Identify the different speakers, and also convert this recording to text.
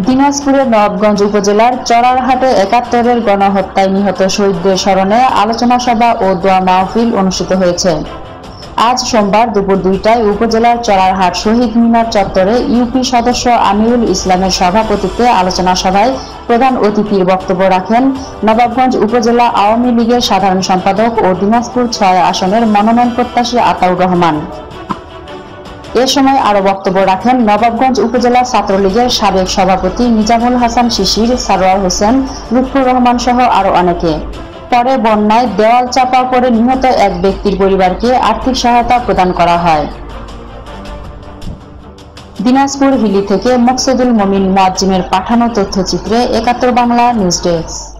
Speaker 1: দিনাজপুরের নবাবগঞ্জ উপজেলার চড়ারহাটে একাত্তরের গণহত্যায় নিহত শহীদদের স্মরণে আলোচনা সভা ও দোয়া মাহফিল অনুষ্ঠিত হয়েছে। আজ সোমবার দুপুর দুইটায় উপজেলার চড়ারহাট শহীদ মিনার চত্বরে ইউপি সদস্য আমিরুল ইসলামের সভাপতিত্বে আলোচনা সভায় প্রধান অতিথির বক্তব্য রাখেন নবাবগঞ্জ উপজেলা আওয়ামী লীগের সাধারণ সম্পাদক ও দিনাজপুর ছয় আসনের মনোনয়ন প্রত্যাশী আতাউর রহমান। এ সময় আরও বক্তব্য রাখেন নবাবগঞ্জ উপজেলা ছাত্রলীগের সাবেক সভাপতি নিজামুল হাসান শিশির, সারোয়ার হোসেন লুৎফুর রহমান সহ আরও অনেকে। পরে বন্যায় দেওয়াল চাপা পড়ে নিহত এক ব্যক্তির পরিবারকে আর্থিক সহায়তা প্রদান করা হয়। দিনাজপুর হিলি থেকে মকসুদুল মমিন মোয়াজ্জিমের পাঠানো তথ্যচিত্রে একাত্তর বাংলা নিউজ ডেস্ক।